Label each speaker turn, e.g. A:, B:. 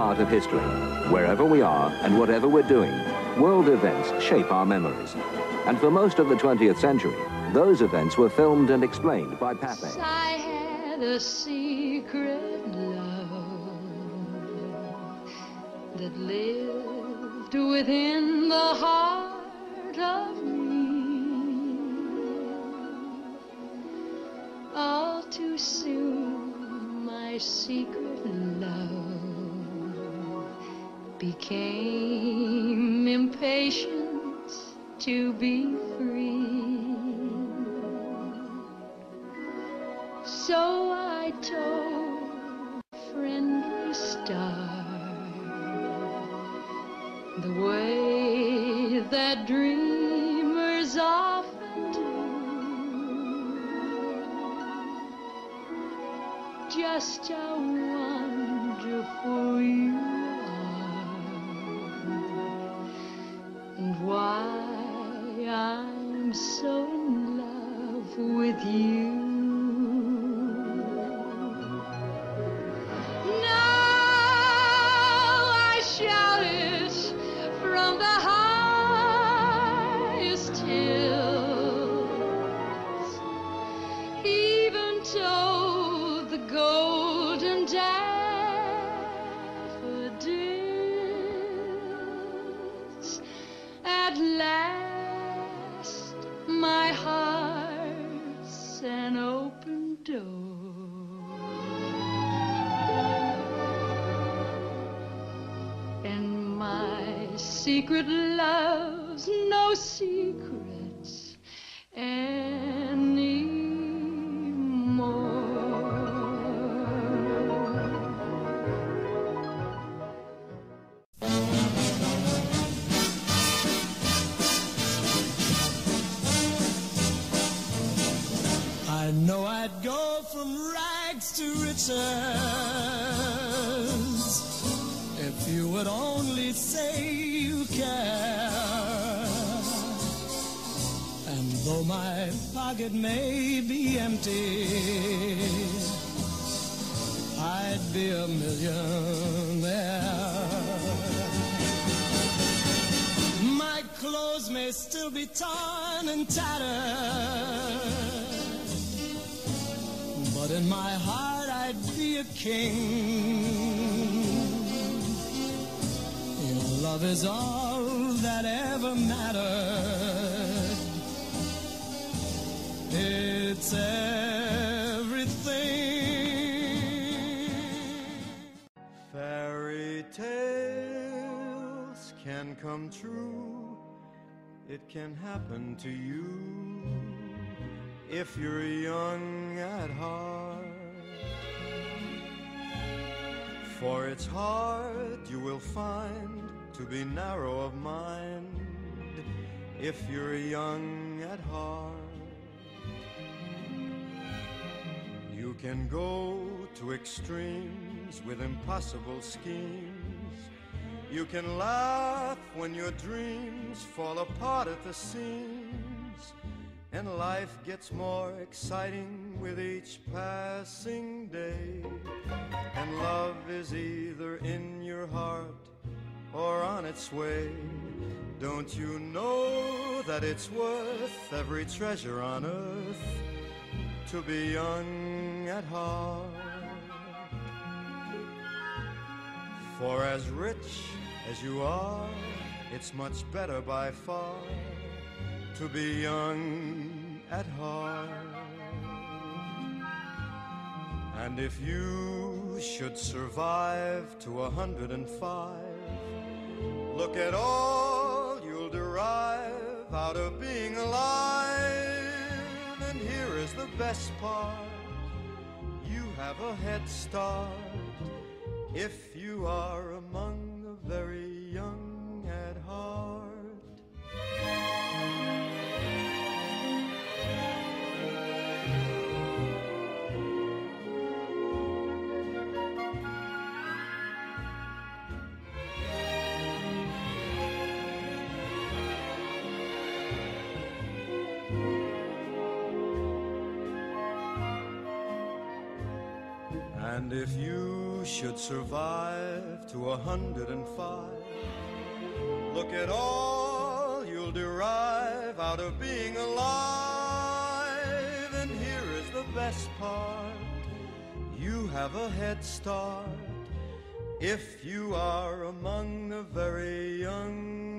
A: part of history. Wherever we are and whatever we're doing, world events shape our memories. And for most of the 20th century, those events were filmed and explained by Pathé.
B: I had a secret love that lived within the heart of me. All too soon, my secret love became impatient to be free. So I told friendly star the way that dreamers often do. Just how wonderful you I'm so in love with you. Now I shout it from the highest hills, even told the golden daffodils. At last, my secret love's no secrets anymore.
C: I know I'd go from rags to riches would only say you care. And though my pocket may be empty, I'd be a millionaire. My clothes may still be torn and tattered, but in my heart I'd be a king. Love is all that ever mattered. It's everything.
D: Fairy tales can come true. It can happen to you if you're young at heart. For it's hard, you will find, to be narrow of mind if you're young at heart. You can go to extremes with impossible schemes. You can laugh when your dreams fall apart at the seams. And life gets more exciting with each passing day. And love is either its way. Don't you know that it's worth every treasure on earth to be young at heart? For as rich as you are, it's much better by far to be young at heart. And if you should survive to a hundred and five, look at all you'll derive out of being alive. And here is the best part you have a head start if you are among And if you should survive to a hundred and five. Look at all you'll derive out of being alive. And here is the best part you have a head start if you are among the very young